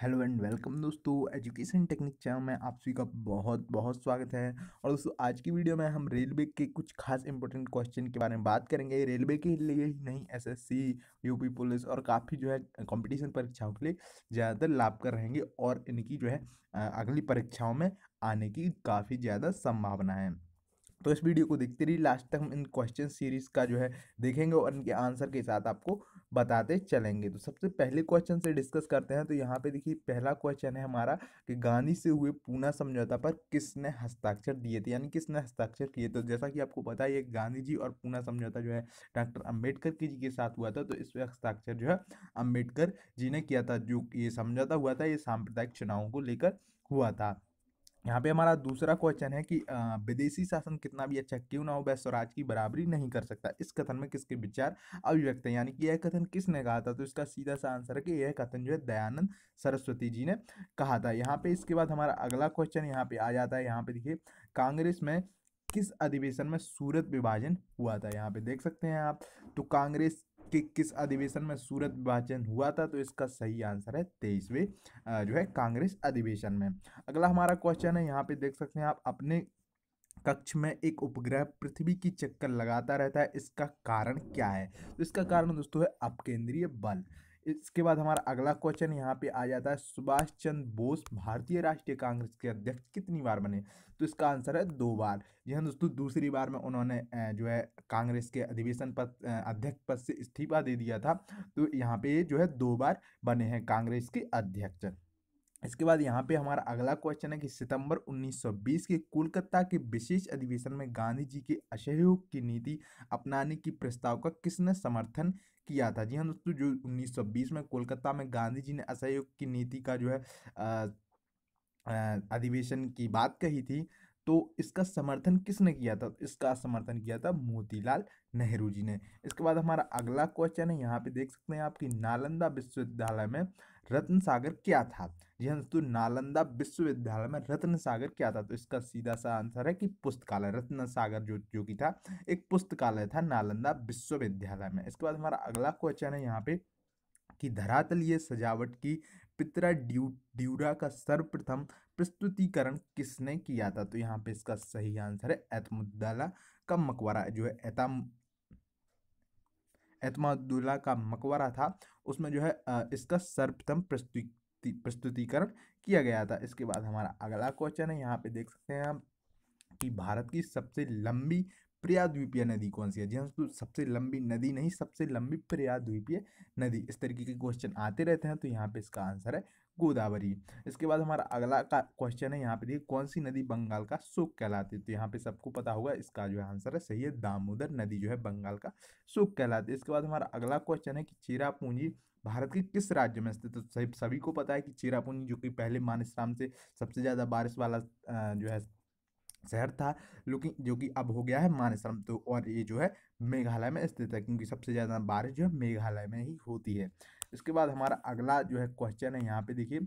Hello and welcome दोस्तों, education technique channel में आप सभी का बहुत बहुत स्वागत है। और दोस्तों, आज की वीडियो में हम रेलवे के कुछ खास इंपॉर्टेंट क्वेश्चन के बारे में बात करेंगे। रेलवे के लिए ही नहीं एसएससी यूपी पुलिस और काफ़ी जो है कंपटीशन परीक्षाओं के लिए ज़्यादातर लाभ कर रहेंगे और इनकी जो है अगली परीक्षाओं में आने की काफ़ी ज़्यादा संभावना है। तो इस वीडियो को देखते रहिए, लास्ट तक हम इन क्वेश्चन सीरीज़ का जो है देखेंगे और इनके आंसर के साथ आपको बताते चलेंगे। तो सबसे पहले क्वेश्चन से डिस्कस करते हैं। तो यहाँ पे देखिए, पहला क्वेश्चन है हमारा कि गांधी से हुए पूना समझौता पर किसने हस्ताक्षर दिए थे? यानी किसने हस्ताक्षर किए? तो जैसा कि आपको पता है गांधी जी और पूना समझौता जो है, डॉक्टर अंबेडकर जी के साथ हुआ था। तो इस पर हस्ताक्षर जो है अंबेडकर जी ने किया था। जो ये समझौता हुआ था, ये सांप्रदायिक चुनावों को लेकर हुआ था। यहाँ पे हमारा दूसरा क्वेश्चन है कि विदेशी शासन कितना भी अच्छा क्यों ना हो वह स्वराज की बराबरी नहीं कर सकता। इस कथन में किसके विचार अभिव्यक्त है? यानी कि यह कथन किसने कहा था? तो इसका सीधा सा आंसर है कि यह कथन जो है दयानंद सरस्वती जी ने कहा था। यहाँ पे इसके बाद हमारा अगला क्वेश्चन यहाँ पे आ जाता है। यहाँ पे देखिए, कांग्रेस में किस अधिवेशन में सूरत विभाजन हुआ था? यहाँ पे देख सकते हैं आप। तो कांग्रेस कि किस अधिवेशन में सूरत विभाजन हुआ था तो इसका सही आंसर है तेईसवें जो है कांग्रेस अधिवेशन में। अगला हमारा क्वेश्चन है, यहाँ पे देख सकते हैं आप, अपने कक्ष में एक उपग्रह पृथ्वी की चक्कर लगाता रहता है, इसका कारण क्या है? तो इसका कारण दोस्तों है अपकेंद्रीय बल। इसके बाद हमारा अगला क्वेश्चन यहाँ पे आ जाता है। सुभाष चंद्र बोस भारतीय राष्ट्रीय कांग्रेस के अध्यक्ष कितनी बार बने? तो इसका आंसर है दो बार। जी हाँ दोस्तों, दूसरी बार में उन्होंने जो है कांग्रेस के अधिवेशन पद अध्यक्ष पद से इस्तीफा दे दिया था। तो यहाँ पे जो है दो बार बने हैं कांग्रेस के अध्यक्ष। इसके बाद यहाँ पे हमारा अगला क्वेश्चन है कि सितंबर 1920 के कोलकाता के विशेष अधिवेशन में गांधी जी के असहयोग की नीति अपनाने की प्रस्ताव का किसने समर्थन किया था? जी हाँ दोस्तों, जो 1920 में कोलकाता में गांधी जी ने असहयोग की नीति का जो है अधिवेशन की बात कही थी तो इसका समर्थन किसने किया था? इसका समर्थन किया था मोतीलाल नेहरू जी ने। इसके बाद हमारा अगला क्वेश्चन है, यहाँ पे देख सकते हैं आपकी नालंदा विश्वविद्यालय में रत्न सागर क्या था? जी हाँ दोस्तों नालंदा विश्वविद्यालय में रत्न सागर क्या था? तो इसका सीधा सा आंसर है कि पुस्तकालय रत्न सागर जो जो कि था, एक पुस्तकालय था नालंदा विश्वविद्यालय में। इसके बाद हमारा अगला क्वेश्चन है यहाँ पे कि धरातलीय सजावट की पितरा ड्यू, ड्यूरा का सर्वप्रथम प्रस्तुतिकरण किसने किया था? तो यहाँ पे इसका सही आंसर है एतमुद्दला का मकबरा, जो है एतम एतमादुल्ला का मकबरा था। उसमें जो है इसका सर्वप्रथम प्रस्तुति, प्रस्तुतिकरण किया गया था। इसके बाद हमारा अगला क्वेश्चन है। यहाँ पे देख सकते हैं हम कि भारत की सबसे लंबी प्रयाद्वीपीय नदी कौन सी है? जी तो सबसे लंबी नदी नहीं, सबसे लंबी प्रयाद्वीपीय नदी। इस तरीके के क्वेश्चन आते रहते हैं तो यहाँ पे इसका आंसर है गोदावरी। इसके बाद हमारा अगला का क्वेश्चन है, यहाँ पे देखिए, कौन सी नदी बंगाल का सुख कहलाती है? तो यहाँ पे सबको पता होगा, इसका जो आंसर है सही है, दामोदर नदी जो है बंगाल का सुख कहलाती है। इसके बाद हमारा अगला क्वेश्चन है कि चेरा पूंजी भारत के किस राज्य में स्थित तो सभी को पता है कि चेरापूंजी जो कि पहले मानसराम से सबसे ज़्यादा बारिश वाला जो है शहर था, लेकिन जो कि अब हो गया है मानेसरम तो और ये जो है मेघालय में स्थित है, क्योंकि सबसे ज़्यादा बारिश जो है मेघालय में ही होती है। इसके बाद हमारा अगला जो है क्वेश्चन है, यहाँ पे देखिए,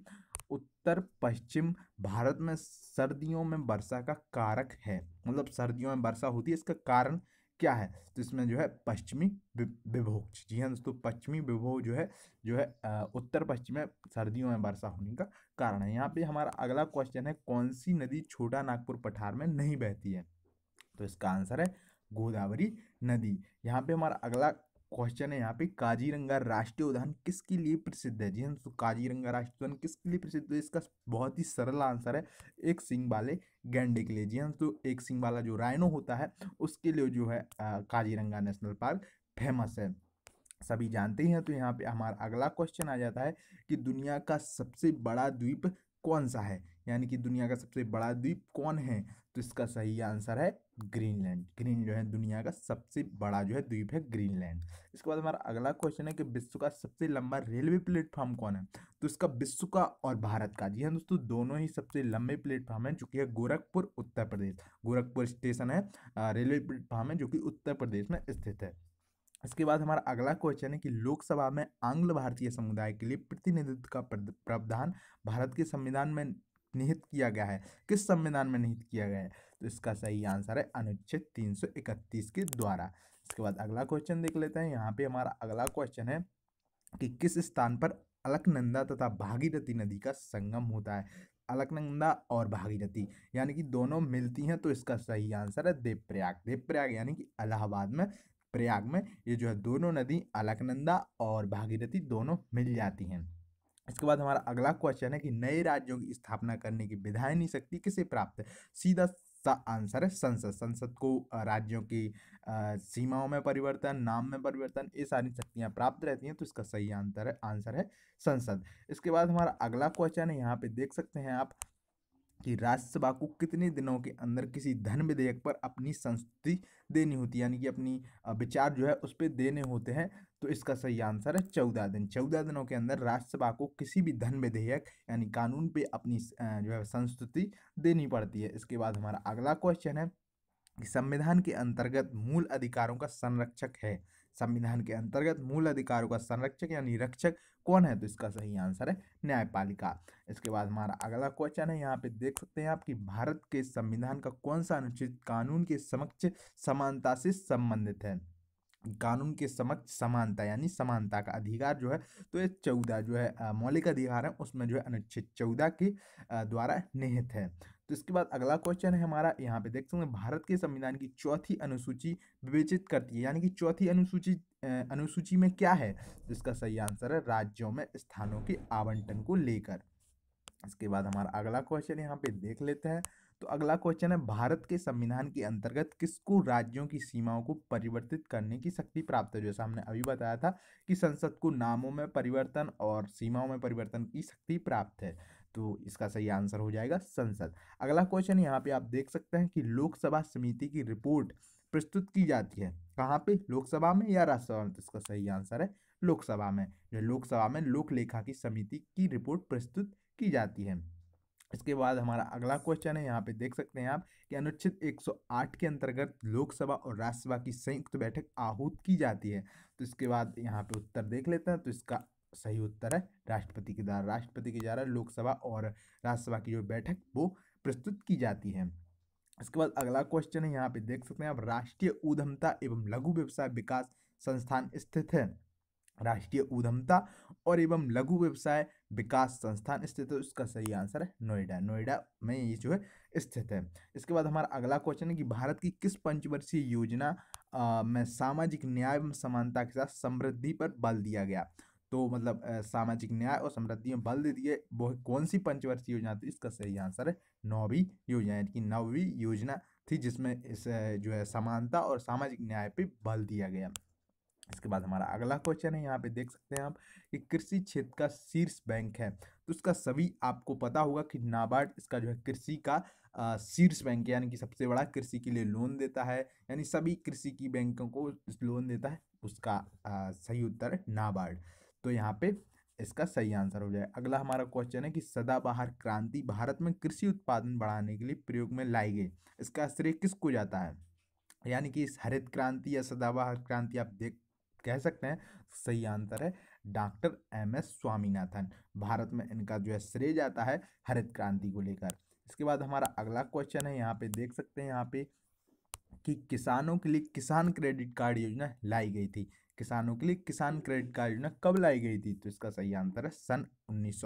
उत्तर पश्चिम भारत में सर्दियों में वर्षा का कारक है। मतलब सर्दियों में वर्षा होती है, इसका कारण क्या है? तो इसमें जो है पश्चिमी विभोक्ष। जी हाँ दोस्तों, पश्चिमी विभो जो है जो है उत्तर पश्चिम में सर्दियों में वर्षा होने का कारण है। यहाँ पे हमारा अगला क्वेश्चन है कौन सी नदी छोटा नागपुर पठार में नहीं बहती है? तो इसका आंसर है, गोदावरी नदी। यहाँ पे हमारा अगला क्वेश्चन है यहाँ पे, काजीरंगा राष्ट्रीय उद्यान किसके लिए प्रसिद्ध है? जी हाँ तो काजीरंगा राष्ट्रीय उद्यान किसके लिए प्रसिद्ध है? इसका बहुत ही सरल आंसर है, एक सिंग वाले गैंडे के लिए। जी हाँ तो एक सिंग वाला जो रायनो होता है, उसके लिए जो है काजीरंगा नेशनल पार्क फ़ेमस है। सभी जानते हैं तो यहाँ पे हमारा अगला क्वेश्चन आ जाता है कि दुनिया का सबसे बड़ा द्वीप कौन सा है? यानी कि दुनिया का सबसे बड़ा द्वीप कौन है? तो इसका सही आंसर है ग्रीनलैंड। ग्रीन जो है दुनिया का सबसे बड़ा जो है द्वीप है ग्रीनलैंड। इसके बाद हमारा अगला क्वेश्चन है कि विश्व का सबसे लंबा रेलवे प्लेटफॉर्म कौन है? तो इसका विश्व का और भारत का। जी हाँ दोस्तों, दोनों ही सबसे लंबे प्लेटफॉर्म है जो कि है गोरखपुर, उत्तर प्रदेश। गोरखपुर स्टेशन है रेलवे प्लेटफॉर्म है जो कि उत्तर प्रदेश में स्थित है। इसके बाद हमारा अगला क्वेश्चन है कि लोकसभा में आंग्ल भारतीय समुदाय के लिए प्रतिनिधित्व का प्रावधान भारत के संविधान में निहित किया गया है, किस संविधान में निहित किया गया है? तो इसका सही आंसर है अनुच्छेद 331 के द्वारा। इसके बाद अगला क्वेश्चन देख लेते हैं। यहाँ पे हमारा अगला क्वेश्चन है कि किस स्थान पर अलकनंदा तथा भागीरथी नदी का संगम होता है? अलकनंदा और भागीरथी यानी कि दोनों मिलती हैं तो इसका सही आंसर है देवप्रयाग। देवप्रयाग यानी कि इलाहाबाद में, प्रयाग में ये जो है दोनों नदी अलकनंदा और भागीरथी दोनों मिल जाती हैं। इसके बाद हमारा अगला क्वेश्चन है कि नए राज्यों की स्थापना करने की विधायनी शक्ति किसे प्राप्त है? सीधा सा आंसर है संसद। संसद को राज्यों की सीमाओं में परिवर्तन, नाम में परिवर्तन, ये सारी शक्तियाँ प्राप्त रहती हैं तो इसका सही आंसर है आंसर है संसद। इसके बाद हमारा अगला क्वेश्चन है, यहाँ पे देख सकते हैं आप कि राज्यसभा को कितने दिनों के अंदर किसी धन विधेयक पर अपनी संस्तुति देनी होती है? यानी कि अपनी विचार जो है उस पर देने होते हैं। तो इसका सही आंसर है चौदह दिन। चौदह दिनों के अंदर राज्यसभा को किसी भी धन विधेयक यानी कानून पे अपनी जो है संस्तुति देनी पड़ती है। इसके बाद हमारा अगला क्वेश्चन है कि संविधान के अंतर्गत मूल अधिकारों का संरक्षक है। संविधान के अंतर्गत मूल अधिकारों का संरक्षक यानी रक्षक कौन है? तो इसका सही आंसर है न्यायपालिका। इसके बाद हमारा अगला क्वेश्चन है, यहाँ पे देख सकते हैं आप कि भारत के संविधान का कौन सा अनुच्छेद कानून के समक्ष समानता से संबंधित है? कानून के समक्ष समानता, यानी समानता का अधिकार जो है तो ये चौदह जो है मौलिक अधिकार है, उसमें जो है अनुच्छेद चौदह के द्वारा निहित है। तो इसके बाद अगला क्वेश्चन है हमारा, यहाँ पे देख सकते हैं भारत के संविधान की चौथी अनुसूची विवेचित करती है, यानी कि चौथी अनुसूची अनुसूची में क्या है? तो इसका सही आंसर है, राज्यों में स्थानों के आवंटन को लेकर। इसके बाद हमारा अगला क्वेश्चन यहाँ पे देख लेते हैं। तो अगला क्वेश्चन है, भारत के संविधान के अंतर्गत किसको राज्यों की सीमाओं को परिवर्तित करने की शक्ति प्राप्त है? जैसा हमने अभी बताया था कि संसद को नामों में परिवर्तन और सीमाओं में परिवर्तन की शक्ति प्राप्त है। तो इसका सही आंसर हो जाएगा संसद। अगला क्वेश्चन यहाँ पे आप देख सकते हैं कि लोकसभा समिति की रिपोर्ट प्रस्तुत की जाती है। कहाँ पे? लोकसभा में या राज्यसभा में? तो इसका सही आंसर है लोकसभा में। जो लोकसभा में लोक लेखा की समिति की रिपोर्ट प्रस्तुत की जाती है। इसके बाद हमारा अगला क्वेश्चन है, यहाँ पे देख सकते हैं आप कि अनुच्छेद 108 के अंतर्गत लोकसभा और राज्यसभा की संयुक्त बैठक आहूत की जाती है। तो इसके बाद यहाँ पे उत्तर देख लेते हैं तो इसका सही उत्तर है, राष्ट्रपति के द्वारा, राष्ट्रपति के द्वारा लोकसभा और राज्यसभा की जो बैठक, वो प्रस्तुत की जाती है। इसके बाद अगला क्वेश्चन है, यहाँ पे देख सकते हैं आप, राष्ट्रीय उद्यमता एवं लघु व्यवसाय विकास संस्थान स्थित है। राष्ट्रीय उद्यमता और एवं लघु व्यवसाय विकास संस्थान स्थित है, उसका सही आंसर है नोएडा। नोएडा में ये जो है स्थित है। इसके बाद हमारा अगला क्वेश्चन है कि भारत की किस पंचवर्षीय योजना में सामाजिक न्याय एवं समानता के साथ समृद्धि पर बल दिया गया? तो मतलब सामाजिक न्याय और समृद्धि में बल दे दिए वो कौन सी पंचवर्षीय योजना थी? इसका सही आंसर है नौवीं योजना, यानी कि नौवीं योजना थी जिसमें इस जो है समानता और सामाजिक न्याय पे बल दिया गया। इसके बाद हमारा अगला क्वेश्चन है यहाँ पे देख सकते हैं आप कि कृषि क्षेत्र का शीर्ष बैंक है। तो उसका सभी आपको पता होगा कि नाबार्ड इसका जो है कृषि का शीर्ष बैंक यानी कि सबसे बड़ा कृषि के लिए लोन देता है यानी सभी कृषि की बैंकों को लोन देता है उसका आ, सही उत्तर नाबार्ड। तो यहाँ पे इसका सही आंसर हो जाए। अगला हमारा क्वेश्चन है कि सदाबहार क्रांति भारत में कृषि उत्पादन बढ़ाने के लिए प्रयोग में लाई गई। इसका श्रेय किसको जाता है? यानी कि इस हरित क्रांति या सदाबहार क्रांति आप देख कह सकते हैं, सही आंसर है doctor M S Swaminathan. Bharat में इनका जो है श्रेय जाता है हरित क्रांति को लेकर। इसके बाद हमारा अगला क्वेश्चन है, यहाँ पे देख सकते हैं यहाँ पे कि किसानों के लिए किसान क्रेडिट कार्ड योजना लाई गई थी। किसानों के लिए किसान क्रेडिट कार्ड योजना कब लाई गई थी? तो इसका सही आंसर है सन उन्नीस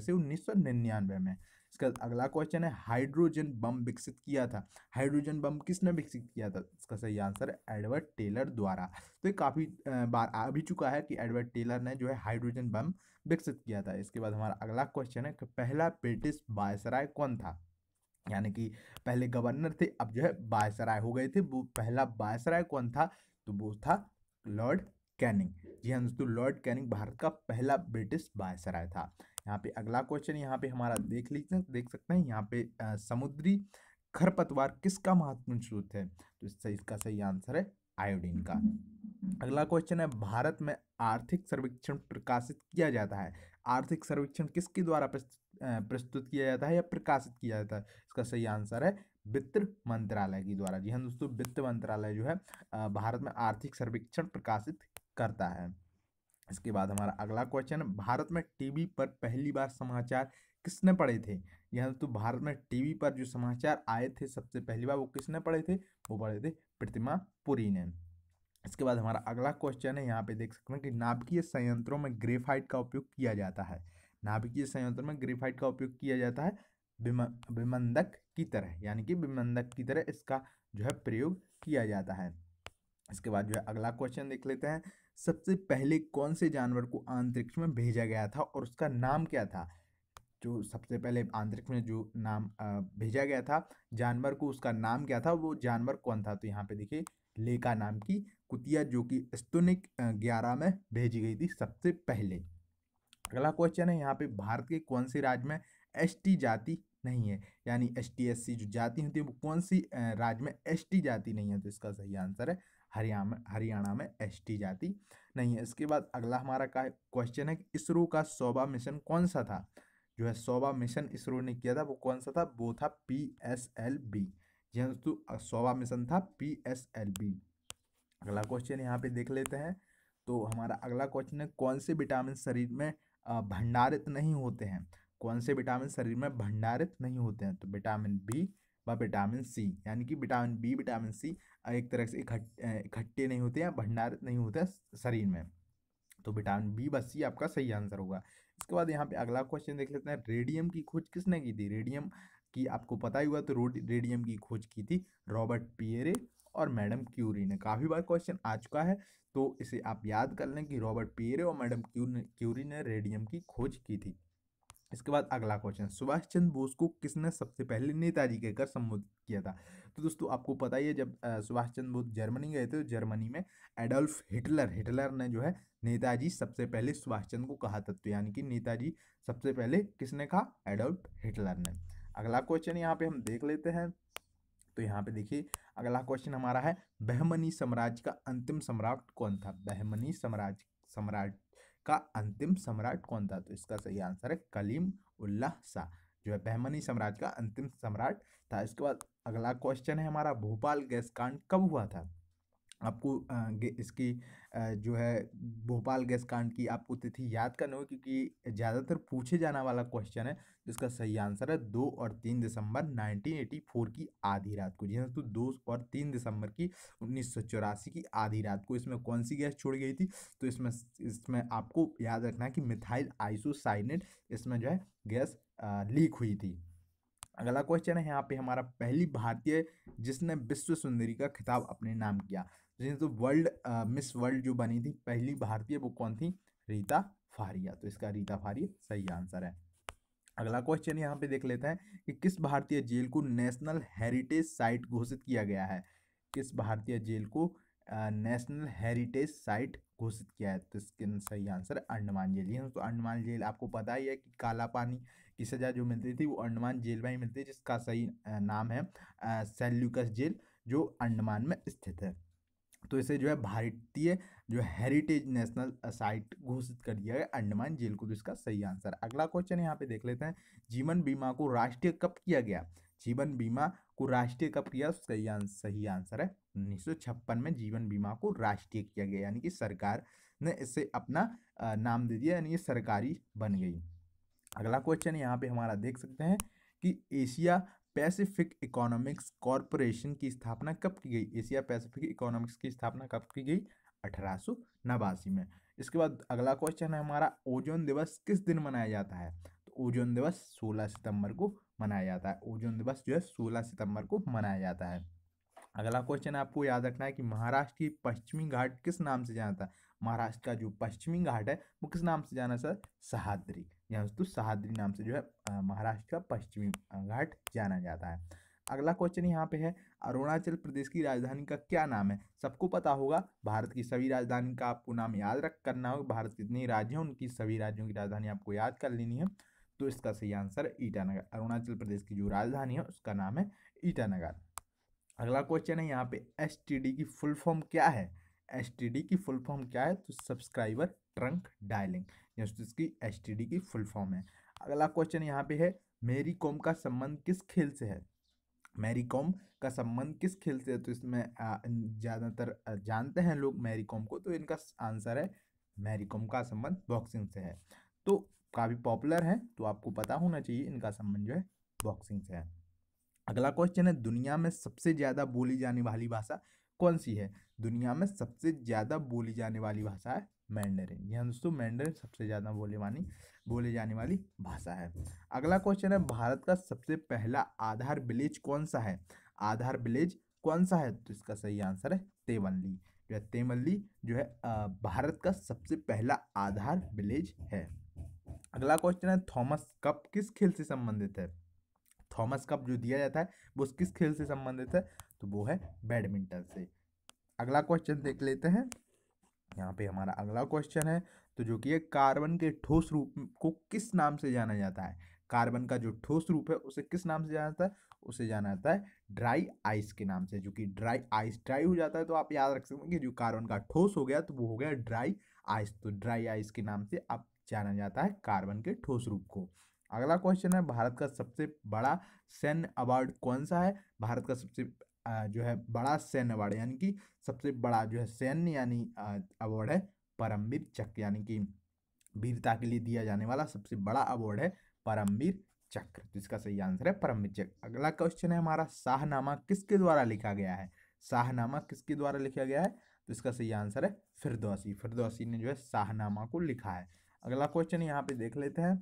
से उन्नीस सौ निन्यानवे में। इसका अगला क्वेश्चन है हाइड्रोजन बम विकसित किया था। हाइड्रोजन बम किसने विकसित किया था? इसका सही आंसर है एडवर्ड टेलर द्वारा। तो ये काफ़ी बार आ भी चुका है कि एडवर्ड टेलर ने जो है हाइड्रोजन बम विकसित किया था। इसके बाद हमारा अगला क्वेश्चन है कि पहला ब्रिटिश बायसराय कौन था? यानी कि पहले गवर्नर थे, अब जो है बायसराय हो गए थे। वो पहला बायसराय कौन था? तो वो था लॉर्ड कैनिंग जी हाँ दोस्तों लॉर्ड कैनिंग भारत का पहला ब्रिटिश बायसराय था। यहाँ पे अगला क्वेश्चन यहाँ पे हमारा देख लीजिए देख सकते हैं, यहाँ पे समुद्री खरपतवार किसका महत्वपूर्ण स्रोत है? तो इससे, इसका सही आंसर है आयोडीन का। अगला क्वेश्चन है, भारत में आर्थिक सर्वेक्षण प्रकाशित किया जाता है। आर्थिक सर्वेक्षण किसके द्वारा प्रस्तुत किया जाता है या प्रकाशित किया जाता है? इसका सही आंसर है वित्त मंत्रालय के द्वारा। जी हाँ दोस्तों, वित्त मंत्रालय जो है भारत में आर्थिक सर्वेक्षण प्रकाशित करता है। इसके बाद हमारा अगला क्वेश्चन भारत में टीवी पर पहली बार समाचार किसने पढ़े थे? यहाँ तो भारत में टीवी पर जो समाचार आए थे, सबसे पहली बार वो किसने पढ़े थे? वो पढ़े थे प्रतिमा पुरी ने। इसके बाद हमारा अगला क्वेश्चन है, यहाँ पे देख सकते हैं कि नाभिकीय संयंत्रों में ग्रेफाइट का उपयोग किया जाता है। नाभिकीय संयंत्रों में ग्रेफाइट का उपयोग किया जाता है विमंदक की तरह, यानी कि विमंदक की तरह इसका जो है प्रयोग किया जाता है। इसके बाद जो है अगला क्वेश्चन देख लेते हैं। सबसे पहले कौन से जानवर को अंतरिक्ष में भेजा गया था और उसका नाम क्या था? जो सबसे पहले अंतरिक्ष में जो नाम भेजा गया था, जानवर को उसका नाम क्या था? वो जानवर कौन था? तो यहाँ पे देखिए, लेका नाम की कुतिया जो कि स्तुनिक ग्यारह में भेजी गई थी सबसे पहले। अगला क्वेश्चन है, यहाँ पे भारत के कौन से राज्य में एसटी जाति नहीं है? यानी एस टी एस सी जो जाति होती है, वो कौन सी राज्य में एस टी जाति नहीं है? तो इसका सही आंसर है हरियाणा हरियाणा में एस टी जाति नहीं है। इसके बाद अगला हमारा का क्वेश्चन है इसरो का सौबा मिशन कौन सा था? जो है सौबा मिशन इसरो ने किया था, वो कौन सा था? वो था पी एस एल बी। जी हाँ दोस्तों सौबा मिशन था पी एस एल बी। अगला क्वेश्चन यहाँ पे देख लेते हैं। तो हमारा अगला क्वेश्चन है, कौन से विटामिन शरीर में भंडारित नहीं होते हैं? कौन से विटामिन शरीर में भंडारित नहीं होते हैं? तो विटामिन बी व विटामिन सी, यानी कि विटामिन बी, विटामिन सी एक तरह से इकट्ठे नहीं होते हैं भंडारित नहीं होते शरीर में। तो विटामिन बी व सी आपका सही आंसर होगा। इसके बाद यहाँ पे अगला क्वेश्चन देख लेते हैं, रेडियम की खोज किसने की थी? रेडियम की आपको पता ही हुआ तो रेडियम की खोज की थी रॉबर्ट पियरे और मैडम क्यूरी ने। काफ़ी बार क्वेश्चन आ चुका है तो इसे आप याद कर लें कि रॉबर्ट पियरे और मैडम क्यूरी ने रेडियम की खोज की थी। इसके बाद अगला क्वेश्चन सुभाष चंद्र बोस को किसने सबसे पहले नेताजी कहकर संबोधित किया था? तो दोस्तों, आपको पता ही है, जब सुभाष चंद्र बोस जर्मनी गए थे तो जर्मनी में एडोल्फ हिटलर हिटलर ने जो है नेताजी सबसे पहले सुभाष चंद्र को कहा था। तो यानी कि नेताजी सबसे पहले किसने कहा? एडोल्फ हिटलर ने। अगला क्वेश्चन यहाँ पे हम देख लेते हैं। तो यहाँ पे देखिए, अगला क्वेश्चन हमारा है, बहमनी साम्राज्य का अंतिम सम्राट कौन था? बहमनी साम्राज्य, सम्राट का अंतिम सम्राट कौन था? तो इसका सही आंसर है कलीम उल्लाह शाह। जो है बहमनी साम्राज्य का अंतिम सम्राट था। इसके बाद अगला क्वेश्चन है हमारा, भोपाल गैस कांड कब हुआ था? आपको इसकी जो है, भोपाल गैस कांड की आपको तिथि याद करना होगी क्योंकि ज़्यादातर पूछे जाने वाला क्वेश्चन है, जिसका सही आंसर है दो और तीन दिसंबर 1984 की आधी रात को। जी हाँ तो दो और तीन दिसंबर की उन्नीस सौ चौरासी की आधी रात को। इसमें कौन सी गैस छोड़ गई थी? तो इसमें इसमें आपको याद रखना है कि मिथाइल आइसोसाइनेट इसमें जो है गैस लीक हुई थी। अगला क्वेश्चन है, यहाँ पे हमारा पहली भारतीय जिसने विश्व सुंदरी का खिताब अपने नाम किया। जिसने तो वर्ल्ड मिस वर्ल्ड जो बनी थी, पहली भारतीय वो कौन थी? रीता फारिया। तो इसका रीता फारिया सही आंसर है। अगला क्वेश्चन यहाँ पे देख लेते हैं कि किस भारतीय जेल को नेशनल हेरिटेज साइट घोषित किया गया है? किस भारतीय जेल को नेशनल हेरिटेज साइट घोषित किया है? तो इसके सही आंसर है अंडमान जेल ये तो अंडमान जेल आपको पता ही है कि काला पानी की सज़ा जो मिलती थी, वो अंडमान जेल में ही मिलती है, जिसका सही नाम है सेल्यूकस जेल, जो अंडमान में स्थित है। तो इसे जो है भारतीय जो हेरिटेज नेशनल साइट घोषित कर दिया गया अंडमान जेल को तो इसका सही आंसर अगला क्वेश्चन यहाँ पे देख लेते हैं। जीवन बीमा को राष्ट्रीय कब किया गया? जीवन बीमा को राष्ट्रीय कब किया? सही सही आंसर है। उन्नीस सौ छप्पन में जीवन बीमा को राष्ट्रीय किया गया, यानी कि सरकार ने इसे अपना नाम दे दिया, यानी ये सरकारी बन गई। अगला क्वेश्चन यहाँ पे हमारा देख सकते हैं कि एशिया पैसिफिक इकोनॉमिक्स कॉरपोरेशन की स्थापना कब की गई? एशिया पैसिफिक इकोनॉमिक्स की स्थापना कब की गई? अठारह सौ नवासी में। इसके बाद अगला क्वेश्चन है हमारा, ओजोन दिवस किस दिन मनाया जाता है? तो ओजोन दिवस 16 सितंबर को मनाया जाता है। ओजोन दिवस जो है 16 सितंबर को मनाया जाता है। अगला क्वेश्चन आपको याद रखना है कि महाराष्ट्र की पश्चिमी घाट किस नाम से जाना था? महाराष्ट्र का जो पश्चिमी घाट है, वो किस नाम से जाना सर सहाद्री यहाँ तो सहाद्री नाम से जो है महाराष्ट्र का पश्चिमी घाट जाना जाता है। अगला क्वेश्चन यहाँ पे है, अरुणाचल प्रदेश की राजधानी का क्या नाम है? सबको पता होगा, भारत की सभी राजधानी का आपको नाम याद रख, करना होगा। भारत कितने राज्य हैं, उनकी सभी राज्यों की राजधानी आपको याद कर लेनी है। तो इसका सही आंसर ईटानगर, अरुणाचल प्रदेश की जो राजधानी है, उसका नाम है ईटानगर। अगला क्वेश्चन है यहाँ पे एस की फुल फॉर्म क्या है? STD की फुल फॉर्म क्या है? तो सब्सक्राइबर ट्रंक डायलिंग इसकी एस की फुल फॉर्म है। अगला क्वेश्चन यहाँ पे है मेरी कॉम का संबंध किस खेल से है? मैरी कॉम का संबंध किस खेल से है? तो इसमें ज़्यादातर जानते हैं लोग मैरी कॉम को तो इनका आंसर है मैरी कॉम का संबंध बॉक्सिंग से है। तो काफ़ी पॉपुलर है तो आपको पता होना चाहिए इनका संबंध जो है, बॉक्सिंग से है। अगला क्वेश्चन है, दुनिया में सबसे ज़्यादा बोली जाने वाली भाषा कौन सी है? दुनिया में सबसे ज़्यादा बोली जाने वाली भाषा है मैंडरिन। जी हाँ दोस्तों, मैंडरिन सबसे ज़्यादा बोले वाली बोले जाने वाली भाषा है। अगला क्वेश्चन है, भारत का सबसे पहला आधार विलेज कौन सा है? आधार विलेज कौन सा है? तो इसका सही आंसर है तेवल्ली। जो है तेमल्ली जो है भारत का सबसे पहला आधार विलेज है। अगला क्वेश्चन है, थॉमस कप किस खेल से संबंधित है? थॉमस कप जो दिया जाता है, वो किस खेल से संबंधित है? तो वो है बैडमिंटन से। अगला क्वेश्चन देख लेते हैं। यहाँ पे हमारा अगला क्वेश्चन है तो जो कि है कार्बन के ठोस रूप को किस नाम से जाना जाता है? कार्बन का जो ठोस रूप है, उसे किस नाम से जाना जाता है? उसे जाना जाता है ड्राई आइस के नाम से, जो कि ड्राई आइस ड्राई हो जाता है तो आप याद रख सकते हैं कि जो कार्बन का ठोस हो गया तो वो हो गया ड्राई आइस तो ड्राई आइस के नाम से आप जाना जाता है कार्बन के ठोस रूप को। अगला क्वेश्चन है, भारत का सबसे बड़ा सैन्य अवार्ड कौन सा है? भारत का सबसे जो है बड़ा सैन्य अवार्ड यानी कि सबसे बड़ा जो है सैन्य यानी अवार्ड है परमवीर चक्र, यानी कि वीरता के लिए दिया जाने वाला सबसे बड़ा अवार्ड है परमवीर चक्र। तो इसका सही आंसर है परमवीर चक्र। अगला क्वेश्चन है हमारा, शाहनामा किसके द्वारा लिखा गया है? शाहनामा किसके द्वारा लिखा गया है? तो इसका सही आंसर है फिरदौसी। फिरदौसी ने जो है शाहनामा को लिखा है। अगला क्वेश्चन यहाँ पे देख लेते हैं।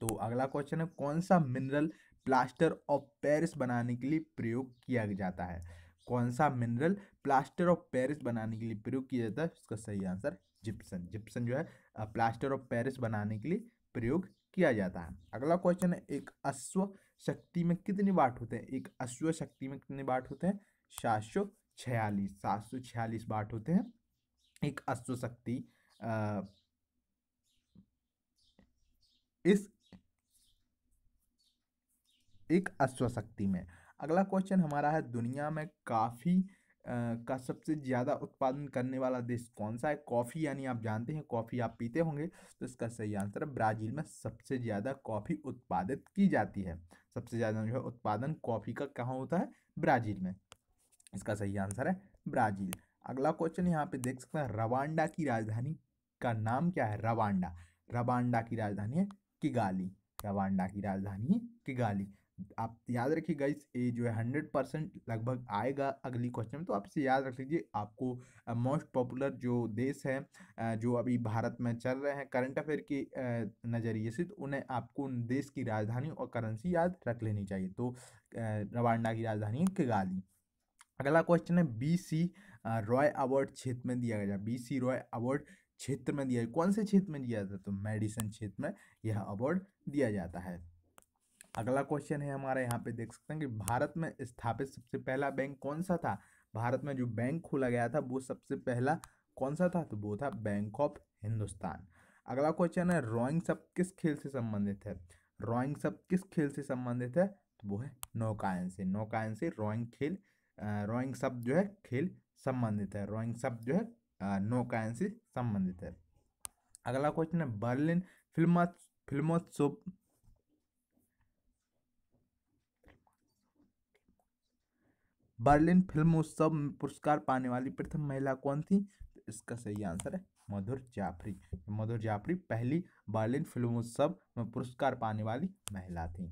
तो अगला क्वेश्चन है, कौन सा मिनरल प्लास्टर ऑफ़ पेरिस बनाने के लिए प्रयोग किया जाता है। कौन सा मिनरल प्लास्टर ऑफ़ पेरिस बनाने के लिए प्रयोग किया जाता है? इसका सही आंसर जिप्सन। जिप्सन जो है प्लास्टर ऑफ़ पेरिस बनाने के लिए प्रयोग किया जाता है। अगला क्वेश्चन है, एक अश्व शक्ति में कितने बाट होते हैं? एक अश्व शक्ति में कितने बाट होते हैं? सात सौ छियालीस। सात सौ छियालीस बाट होते हैं। एक अश्व शक्ति इस एक अश्वशक्ति में। अगला क्वेश्चन हमारा है, दुनिया में काफ़ी का सबसे ज़्यादा उत्पादन करने वाला देश कौन सा है? कॉफ़ी यानी आप जानते हैं, कॉफ़ी आप पीते होंगे तो इसका सही आंसर है, ब्राज़ील में सबसे ज़्यादा कॉफ़ी उत्पादित की जाती है। सबसे ज़्यादा जो है उत्पादन कॉफ़ी का कहाँ होता है? ब्राज़ील में। इसका सही आंसर है, ब्राज़ील। अगला क्वेश्चन यहाँ पे देख सकते हैं, रवांडा की राजधानी का नाम क्या है? रवांडा। रवांडा की राजधानी है किगाली। रवांडा की राजधानी है किगाली। आप याद रखिए गाइस ये जो है हंड्रेड परसेंट लगभग आएगा अगली क्वेश्चन में तो आप इसे याद रख लीजिए, आपको मोस्ट पॉपुलर जो देश है जो अभी भारत में चल रहे हैं करंट अफेयर के नज़रिए से तो उन्हें आपको उन देश की राजधानी और करेंसी याद रख लेनी चाहिए। तो रवांडा की राजधानी किगाली अगला क्वेश्चन है बी सी रॉय अवार्ड क्षेत्र में दिया गया। बी सी रॉय अवार्ड क्षेत्र में दिया कौन से क्षेत्र में दिया जाता है? तो मेडिसन क्षेत्र में यह अवार्ड दिया जाता है। अगला क्वेश्चन है हमारा यहाँ पे, देख सकते हैं कि भारत में स्थापित सबसे पहला बैंक कौन सा था? भारत में जो बैंक खोला गया था, वो सबसे पहला कौन सा था? तो वो था बैंक ऑफ़ हिंदुस्तान अगला क्वेश्चन है रोइंग सब किस खेल से संबंधित है? रोइंग सब किस खेल से संबंधित है? तो वो है नौकायन से। नौकायन से रोइंग खेल रोइंग सब जो है खेल संबंधित है। रोइंग सब जो है नौकायन से संबंधित है। अगला क्वेश्चन है बर्लिन फ़िल्म फिल्मोत्सव बर्लिन फिल्मोत्सव में पुरस्कार पाने वाली प्रथम महिला कौन थी? तो इसका सही आंसर है मधुर जाफरी। मधुर जाफरी पहली बर्लिन फ़िल्म उत्सव में पुरस्कार पाने वाली महिला थी।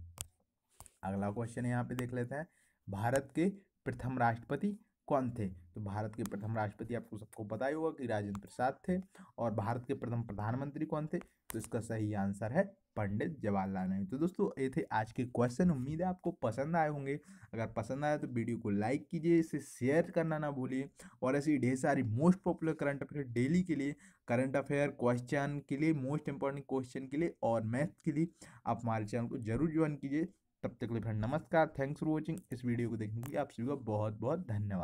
अगला क्वेश्चन यहाँ पे देख लेते हैं। भारत के प्रथम राष्ट्रपति कौन थे? तो भारत के प्रथम राष्ट्रपति आपको सबको पता ही होगा कि राजेंद्र प्रसाद थे और भारत के प्रथम प्रधानमंत्री कौन थे? तो इसका सही आंसर है पंडित जवाहरलाल नेहरू। तो दोस्तों, ये थे आज के क्वेश्चन उम्मीद है आपको पसंद आए होंगे। अगर पसंद आया तो वीडियो को लाइक कीजिए, इसे शेयर करना ना भूलिए और ऐसी ढेर सारी most popular current affair daily के लिए करंट अफेयर क्वेश्चन के लिए मोस्ट इंपॉर्टेंट क्वेश्चन के लिए और मैथ के लिए, आप हमारे चैनल को ज़रूर ज्वाइन कीजिए। तब तक लिए फ्रेंड नमस्कार। थैंक्स फॉर वॉचिंग इस वीडियो को देखने के लिए आप सभी का बहुत बहुत धन्यवाद।